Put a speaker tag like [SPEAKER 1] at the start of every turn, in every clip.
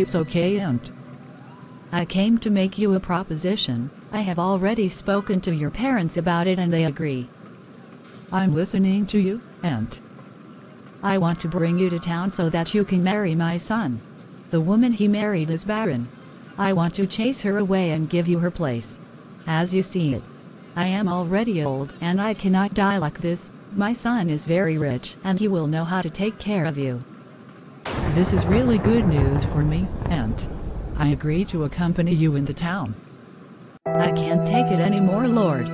[SPEAKER 1] It's okay, Aunt. I came to make you a proposition. I have already spoken to your parents about it and they agree. I'm listening to you, Aunt. I want to bring you to town so that you can marry my son. The woman he married is barren. I want to chase her away and give you her place. As you see it. I am already old and I cannot die like this. My son is very rich and he will know how to take care of you. This is really good news for me, Aunt. I agree to accompany you into town. I can't take it anymore, Lord.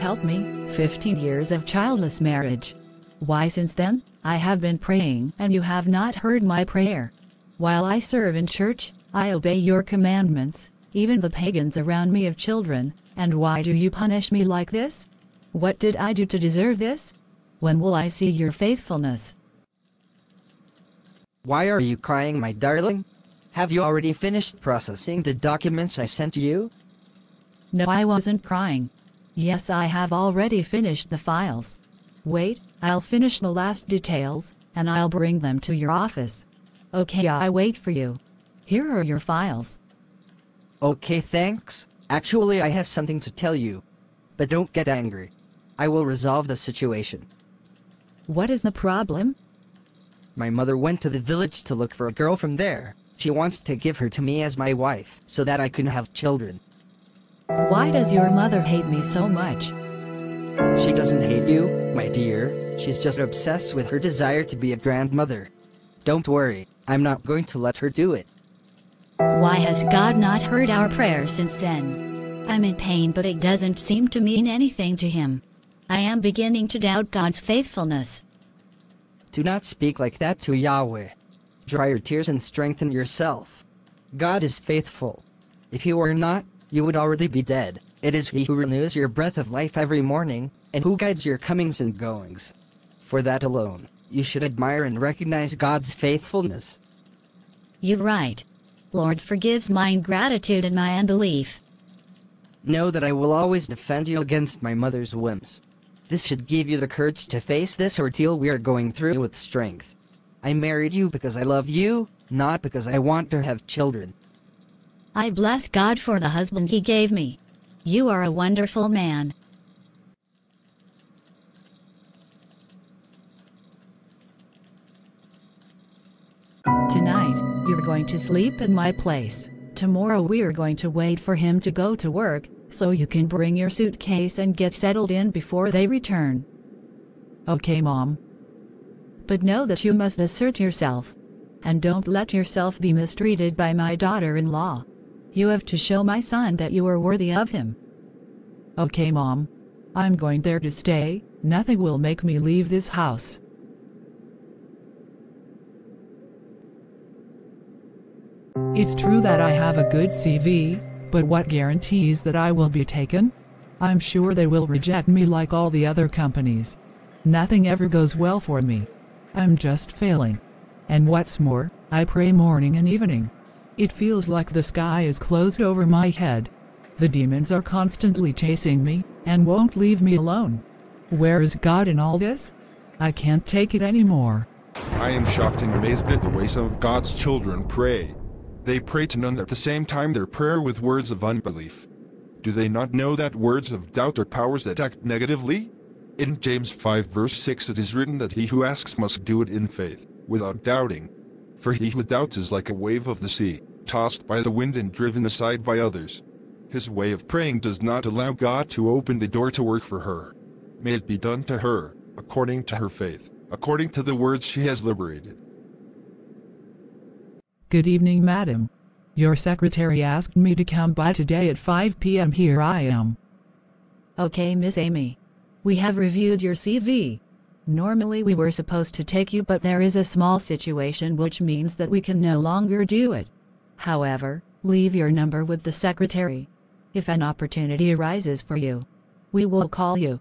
[SPEAKER 1] Help me, 15 years of childless marriage. Why since then, I have been praying and you have not heard my prayer. While I serve in church, I obey your commandments, even the pagans around me have children, and why do you punish me like this? What did I do to deserve this? When will I see your faithfulness?
[SPEAKER 2] Why are you crying, my darling? Have you already finished processing the documents I sent you?
[SPEAKER 1] No, I wasn't crying. Yes, I have already finished the files. Wait, I'll finish the last details, and I'll bring them to your office. Okay, I wait for you. Here are your files.
[SPEAKER 2] Okay, thanks. Actually, I have something to tell you. But don't get angry. I will resolve the situation.
[SPEAKER 1] What is the problem?
[SPEAKER 2] My mother went to the village to look for a girl from there. She wants to give her to me as my wife, so that I can have children.
[SPEAKER 1] Why does your mother hate me so much?
[SPEAKER 2] She doesn't hate you, my dear. She's just obsessed with her desire to be a grandmother. Don't worry, I'm not going to let her do it.
[SPEAKER 3] Why has God not heard our prayers since then? I'm in pain but it doesn't seem to mean anything to him. I am beginning to doubt God's faithfulness.
[SPEAKER 2] Do not speak like that to Yahweh. Dry your tears and strengthen yourself. God is faithful. If he were not, you would already be dead. It is he who renews your breath of life every morning, and who guides your comings and goings. For that alone, you should admire and recognize God's faithfulness.
[SPEAKER 3] You're right. Lord forgives my ingratitude and my unbelief.
[SPEAKER 2] Know that I will always defend you against my mother's whims. This should give you the courage to face this ordeal we are going through with strength. I married you because I love you, not because I want to have children.
[SPEAKER 3] I bless God for the husband he gave me. You are a wonderful man.
[SPEAKER 1] Tonight, you're going to sleep in my place. Tomorrow we're going to wait for him to go to work, so you can bring your suitcase and get settled in before they return. Okay, Mom. But know that you must assert yourself. And don't let yourself be mistreated by my daughter-in-law. You have to show my son that you are worthy of him. Okay, Mom. I'm going there to stay. Nothing will make me leave this house. It's true that I have a good CV, but what guarantees that I will be taken? I'm sure they will reject me like all the other companies. Nothing ever goes well for me. I'm just failing. And what's more, I pray morning and evening. It feels like the sky is closed over my head. The demons are constantly chasing me, and won't leave me alone. Where is God in all this? I can't take it anymore.
[SPEAKER 4] I am shocked and amazed at the way some of God's children pray. They pray to none at the same time their prayer with words of unbelief. Do they not know that words of doubt are powers that act negatively? In James 5 verse 6 it is written that he who asks must do it in faith, without doubting. For he who doubts is like a wave of the sea, tossed by the wind and driven aside by others. His way of praying does not allow God to open the door to work for her. May it be done to her, according to her faith, according to the words she has liberated.
[SPEAKER 1] Good evening, madam. Your secretary asked me to come by today at 5 p.m. Here I am. Okay, Miss Amy. We have reviewed your CV. Normally we were supposed to take you but there is a small situation which means that we can no longer do it. However, leave your number with the secretary. If an opportunity arises for you, we will call you.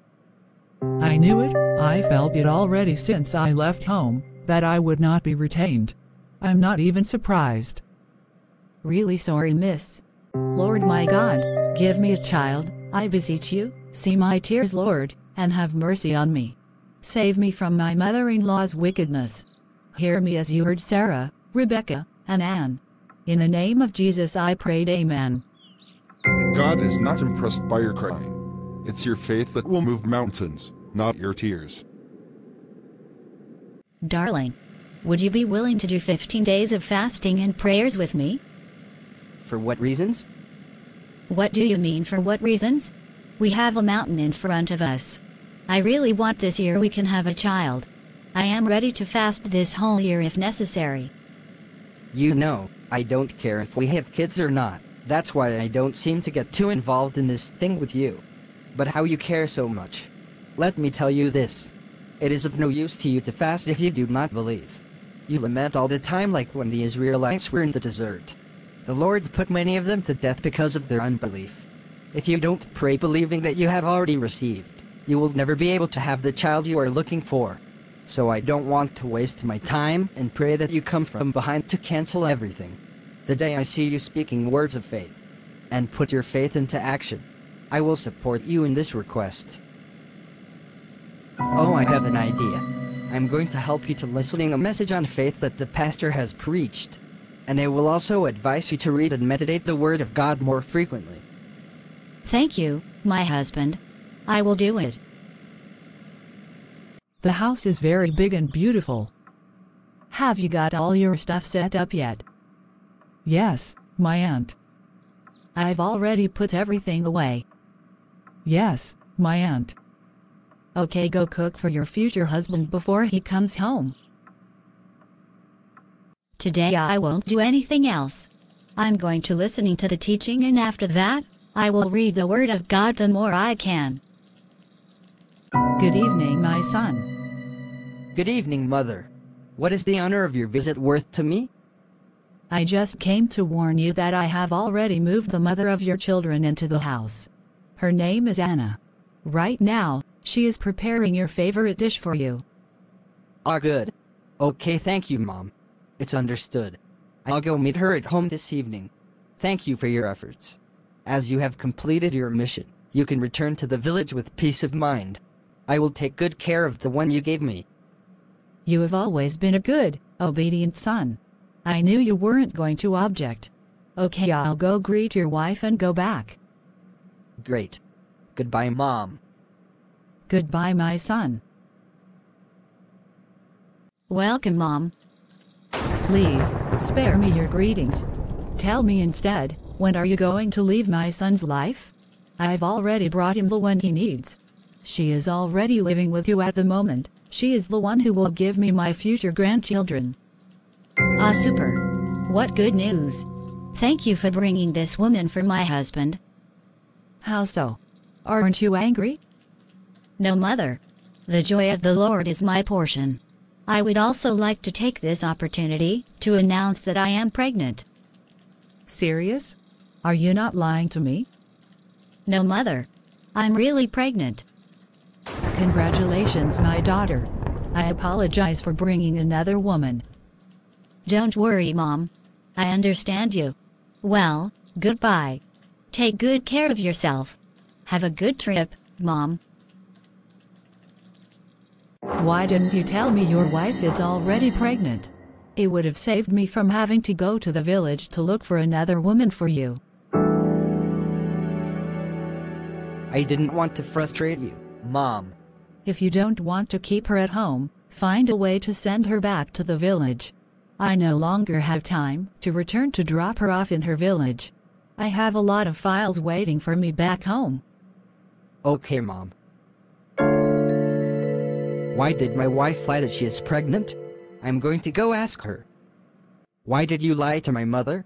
[SPEAKER 1] I knew it, I felt it already since I left home, that I would not be retained. I'm not even surprised. Really sorry, miss. Lord my God, give me a child, I beseech you, see my tears, Lord, and have mercy on me. Save me from my mother-in-law's wickedness. Hear me as you heard Sarah, Rebecca, and Anne. In the name of Jesus I prayed amen.
[SPEAKER 4] God is not impressed by your crying. It's your faith that will move mountains, not your tears.
[SPEAKER 3] Darling, would you be willing to do 15 days of fasting and prayers with me?
[SPEAKER 2] For what reasons?
[SPEAKER 3] What do you mean for what reasons? We have a mountain in front of us. I really want this year we can have a child. I am ready to fast this whole year if necessary.
[SPEAKER 2] You know, I don't care if we have kids or not. That's why I don't seem to get too involved in this thing with you. But how you care so much. Let me tell you this. It is of no use to you to fast if you do not believe. You lament all the time like when the Israelites were in the desert. The Lord put many of them to death because of their unbelief. If you don't pray believing that you have already received, you will never be able to have the child you are looking for. So I don't want to waste my time and pray that you come from behind to cancel everything. The day I see you speaking words of faith and put your faith into action, I will support you in this request. Oh, I have an idea. I'm going to help you to listening a message on faith that the pastor has preached. And I will also advise you to read and meditate the Word of God more frequently.
[SPEAKER 3] Thank you, my husband. I will do it.
[SPEAKER 1] The house is very big and beautiful. Have you got all your stuff set up yet? Yes, my aunt. I've already put everything away. Yes, my aunt. Okay, go cook for your future husband before he comes home.
[SPEAKER 3] Today I won't do anything else. I'm going to listening to the teaching and after that, I will read the word of God the more I can.
[SPEAKER 1] Good evening, my son.
[SPEAKER 2] Good evening, Mother. What is the honor of your visit worth to me?
[SPEAKER 1] I just came to warn you that I have already moved the mother of your children into the house. Her name is Anna. Right now, she is preparing your favorite dish for you.
[SPEAKER 2] Ah, good. Okay, thank you, Mom. It's understood. I'll go meet her at home this evening. Thank you for your efforts. As you have completed your mission, you can return to the village with peace of mind. I will take good care of the one you gave me.
[SPEAKER 1] You have always been a good, obedient son. I knew you weren't going to object. Okay, I'll go greet your wife and go back.
[SPEAKER 2] Great. Goodbye, Mom.
[SPEAKER 1] Goodbye, my son.
[SPEAKER 3] Welcome, Mom.
[SPEAKER 1] Please, spare me your greetings. Tell me instead, when are you going to leave my son's life? I've already brought him the one he needs. She is already living with you at the moment. She is the one who will give me my future grandchildren.
[SPEAKER 3] Ah, super. What good news. Thank you for bringing this woman for my husband.
[SPEAKER 1] How so? Aren't you angry?
[SPEAKER 3] No, Mother. The joy of the Lord is my portion. I would also like to take this opportunity to announce that I am pregnant.
[SPEAKER 1] Serious? Are you not lying to me?
[SPEAKER 3] No, Mother. I'm really pregnant.
[SPEAKER 1] Congratulations, my daughter. I apologize for bringing another woman.
[SPEAKER 3] Don't worry, Mom. I understand you. Well, goodbye. Take good care of yourself. Have a good trip, Mom.
[SPEAKER 1] Why didn't you tell me your wife is already pregnant? It would have saved me from having to go to the village to look for another woman for you.
[SPEAKER 2] I didn't want to frustrate you, Mom.
[SPEAKER 1] If you don't want to keep her at home, find a way to send her back to the village. I no longer have time to return to drop her off in her village. I have a lot of files waiting for me back home.
[SPEAKER 2] Okay, Mom. Why did my wife lie that she is pregnant? I'm going to go ask her. Why did you lie to my mother?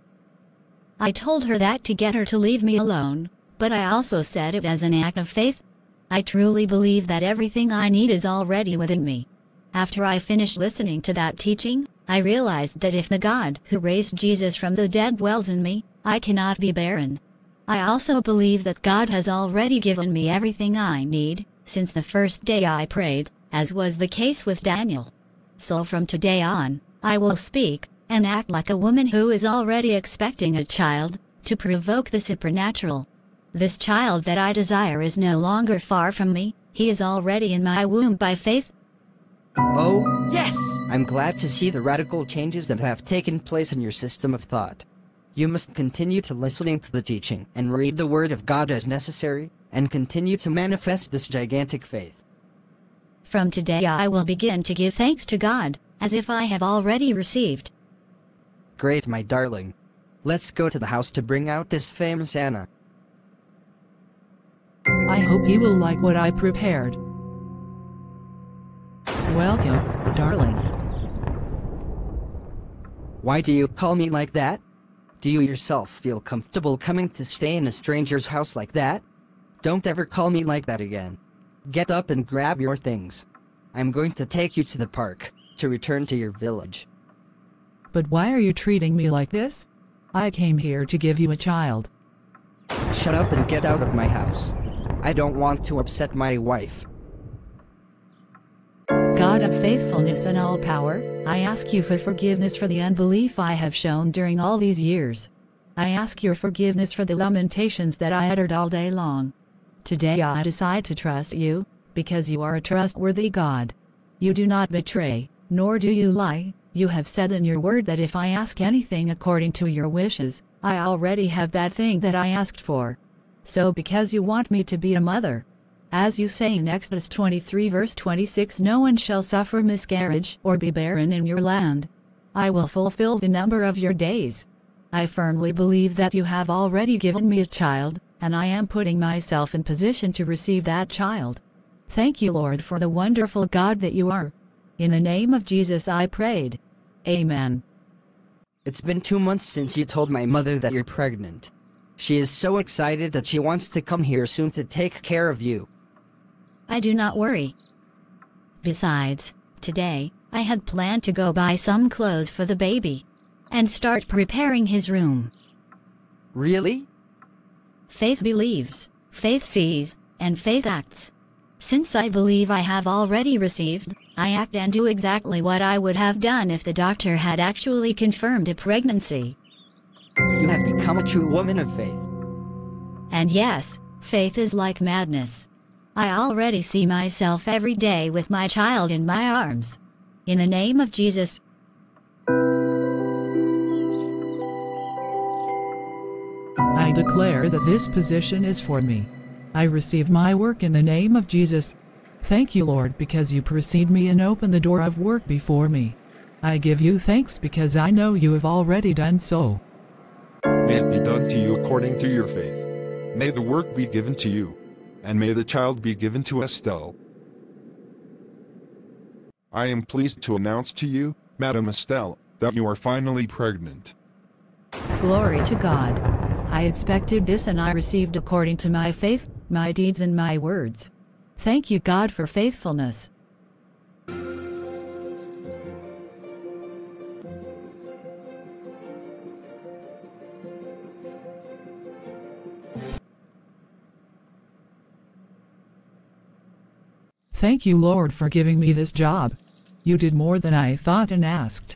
[SPEAKER 3] I told her that to get her to leave me alone, but I also said it as an act of faith. I truly believe that everything I need is already within me. After I finished listening to that teaching, I realized that if the God who raised Jesus from the dead dwells in me, I cannot be barren. I also believe that God has already given me everything I need, since the first day I prayed, as was the case with Daniel. So from today on, I will speak and act like a woman who is already expecting a child, to provoke the supernatural. This child that I desire is no longer far from me, he is already in my womb by faith.
[SPEAKER 2] Oh, yes! I'm glad to see the radical changes that have taken place in your system of thought. You must continue to listening to the teaching and read the word of God as necessary, and continue to manifest this gigantic faith.
[SPEAKER 3] From today I will begin to give thanks to God, as if I have already received.
[SPEAKER 2] Great, my darling. Let's go to the house to bring out this famous Anna.
[SPEAKER 1] I hope he will like what I prepared. Welcome, darling.
[SPEAKER 2] Why do you call me like that? Do you yourself feel comfortable coming to stay in a stranger's house like that? Don't ever call me like that again. Get up and grab your things. I'm going to take you to the park, to return to your village.
[SPEAKER 1] But why are you treating me like this? I came here to give you a child.
[SPEAKER 2] Shut up and get out of my house. I don't want to upset my wife.
[SPEAKER 1] God of faithfulness and all power, I ask you for forgiveness for the unbelief I have shown during all these years. I ask your forgiveness for the lamentations that I uttered all day long. Today I decide to trust you, because you are a trustworthy God. You do not betray, nor do you lie. You have said in your word that if I ask anything according to your wishes, I already have that thing that I asked for. So because you want me to be a mother, as you say in Exodus 23 verse 26 no one shall suffer miscarriage or be barren in your land. I will fulfill the number of your days. I firmly believe that you have already given me a child, and I am putting myself in position to receive that child. Thank you Lord for the wonderful God that you are. In the name of Jesus I prayed. Amen.
[SPEAKER 2] It's been two months since you told my mother that you're pregnant. She is so excited that she wants to come here soon to take care of you.
[SPEAKER 3] I do not worry. Besides, today, I had planned to go buy some clothes for the baby and start preparing his room.
[SPEAKER 2] Really?
[SPEAKER 3] Faith believes, faith sees, and faith acts. Since I believe I have already received, I act and do exactly what I would have done if the doctor had actually confirmed a pregnancy.
[SPEAKER 2] You have become a true woman of faith.
[SPEAKER 3] And yes, faith is like madness. I already see myself every day with my child in my arms. In the name of Jesus.
[SPEAKER 1] I declare that this position is for me. I receive my work in the name of Jesus. Thank you, Lord, because you precede me and open the door of work before me. I give you thanks because I know you have already done so.
[SPEAKER 4] May it be done to you according to your faith. May the work be given to you, and may the child be given to Estelle. I am pleased to announce to you, Madame Estelle, that you are finally pregnant.
[SPEAKER 1] Glory to God. I expected this and I received according to my faith, my deeds, and my words. Thank you, God, for faithfulness. Thank you, Lord, for giving me this job. You did more than I thought and asked.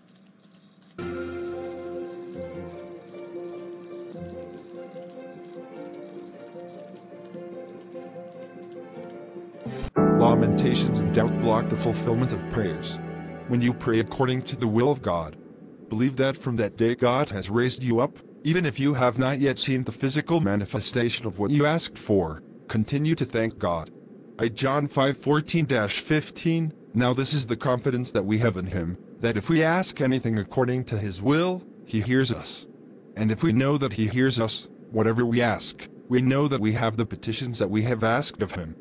[SPEAKER 4] Lamentations and doubt block the fulfillment of prayers. When you pray according to the will of God, believe that from that day God has raised you up, even if you have not yet seen the physical manifestation of what you asked for. Continue to thank God. I John 5:14-15 Now this is the confidence that we have in him that if we ask anything according to his will he hears us and if we know that he hears us whatever we ask we know that we have the petitions that we have asked of him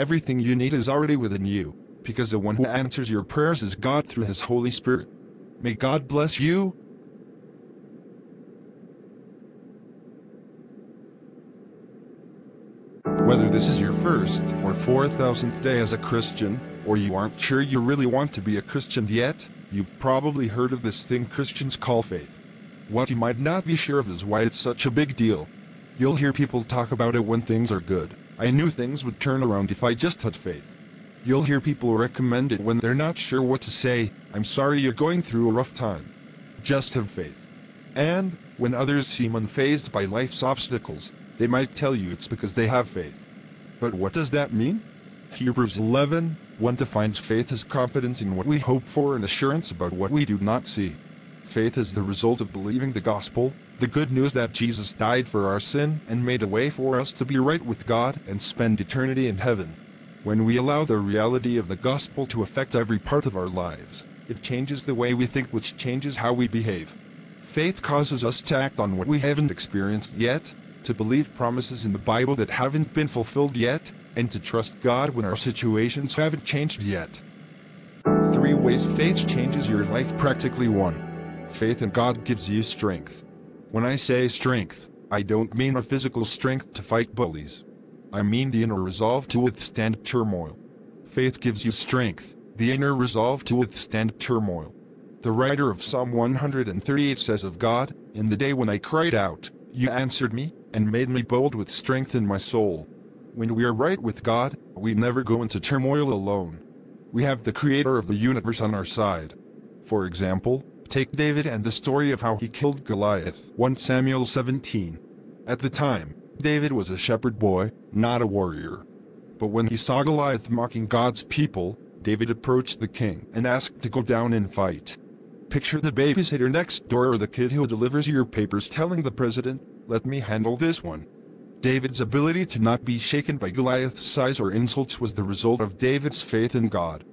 [SPEAKER 4] everything you need is already within you because the one who answers your prayers is God through his holy spirit may God bless you Whether this is your first or 4,000th day as a Christian, or you aren't sure you really want to be a Christian yet, you've probably heard of this thing Christians call faith. What you might not be sure of is why it's such a big deal. You'll hear people talk about it when things are good. I knew things would turn around if I just had faith. You'll hear people recommend it when they're not sure what to say. I'm sorry you're going through a rough time. Just have faith. And, when others seem unfazed by life's obstacles, they might tell you it's because they have faith. But what does that mean? Hebrews 11, 1 defines faith as confidence in what we hope for and assurance about what we do not see. Faith is the result of believing the gospel, the good news that Jesus died for our sin and made a way for us to be right with God and spend eternity in heaven. When we allow the reality of the gospel to affect every part of our lives, it changes the way we think, which changes how we behave. Faith causes us to act on what we haven't experienced yet, to believe promises in the Bible that haven't been fulfilled yet, and to trust God when our situations haven't changed yet. Three ways faith changes your life practically 1. Faith in God gives you strength. When I say strength, I don't mean a physical strength to fight bullies. I mean the inner resolve to withstand turmoil. Faith gives you strength, the inner resolve to withstand turmoil. The writer of Psalm 138 says of God, In the day when I cried out, you answered me, and made me bold with strength in my soul. When we are right with God, we never go into turmoil alone. We have the creator of the universe on our side. For example, take David and the story of how he killed Goliath 1 Samuel 17. At the time, David was a shepherd boy, not a warrior. But when he saw Goliath mocking God's people, David approached the king and asked to go down and fight. Picture the babysitter next door or the kid who delivers your papers telling the president, let me handle this one. David's ability to not be shaken by Goliath's size or insults was the result of David's faith in God.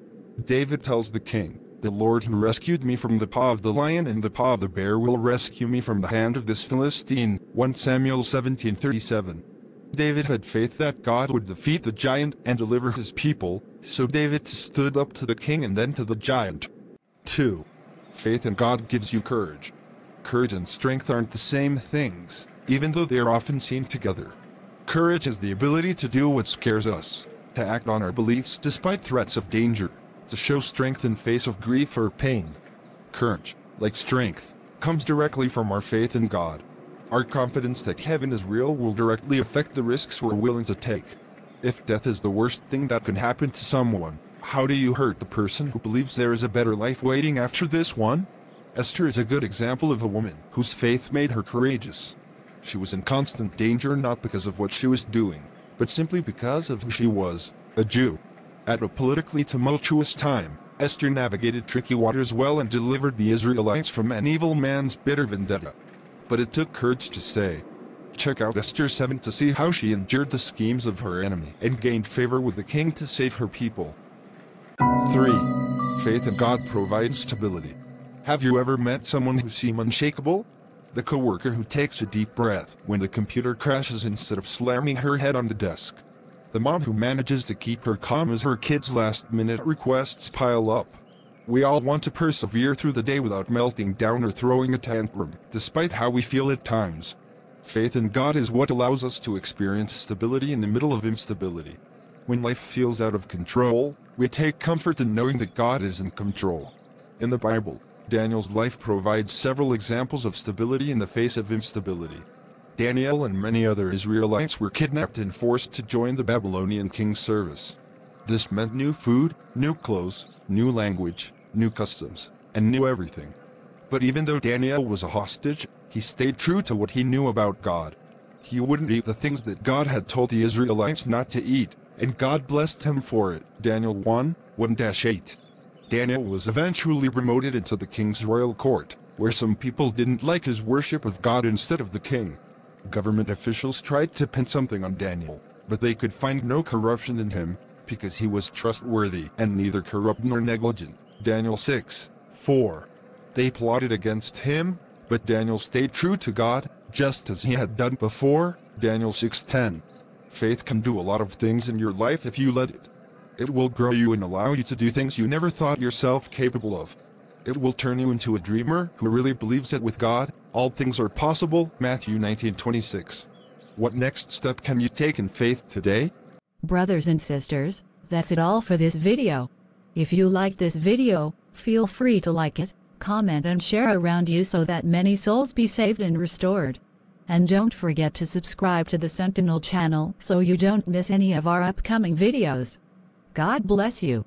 [SPEAKER 4] David tells the king, The Lord who rescued me from the paw of the lion and the paw of the bear will rescue me from the hand of this Philistine. 1 Samuel 17:37. David had faith that God would defeat the giant and deliver his people, so David stood up to the king and then to the giant. 2. Faith in God gives you courage. Courage and strength aren't the same things even though they are often seen together. Courage is the ability to do what scares us, to act on our beliefs despite threats of danger, to show strength in face of grief or pain. Courage, like strength, comes directly from our faith in God. Our confidence that heaven is real will directly affect the risks we're willing to take. If death is the worst thing that can happen to someone, how do you hurt the person who believes there is a better life waiting after this one? Esther is a good example of a woman whose faith made her courageous. She was in constant danger not because of what she was doing, but simply because of who she was, a Jew. At a politically tumultuous time, Esther navigated tricky waters well and delivered the Israelites from an evil man's bitter vendetta. But it took courage to stay. Check out Esther 7 to see how she endured the schemes of her enemy and gained favor with the king to save her people. 3. Faith in God provides stability. Have you ever met someone who seemed unshakable? the coworker who takes a deep breath when the computer crashes instead of slamming her head on the desk. The mom who manages to keep her calm as her kids' last minute requests pile up. We all want to persevere through the day without melting down or throwing a tantrum, despite how we feel at times. Faith in God is what allows us to experience stability in the middle of instability. When life feels out of control, we take comfort in knowing that God is in control. In the Bible, Daniel's life provides several examples of stability in the face of instability. Daniel and many other Israelites were kidnapped and forced to join the Babylonian king's service. This meant new food, new clothes, new language, new customs, and new everything. But even though Daniel was a hostage, he stayed true to what he knew about God. He wouldn't eat the things that God had told the Israelites not to eat, and God blessed him for it. Daniel 1 1-8. Daniel was eventually promoted into the king's royal court, where some people didn't like his worship of God instead of the king. Government officials tried to pin something on Daniel, but they could find no corruption in him, because he was trustworthy and neither corrupt nor negligent. Daniel 6, 4. They plotted against him, but Daniel stayed true to God, just as he had done before. Daniel 6:10. Faith can do a lot of things in your life if you let it. It will grow you and allow you to do things you never thought yourself capable of. It will turn you into a dreamer who really believes that with God, all things are possible. Matthew 19:26. What next step can you take in faith today?
[SPEAKER 1] Brothers and sisters, that's it all for this video. If you liked this video, feel free to like it, comment and share around you so that many souls be saved and restored. And don't forget to subscribe to the Sentinel channel so you don't miss any of our upcoming videos. God bless you.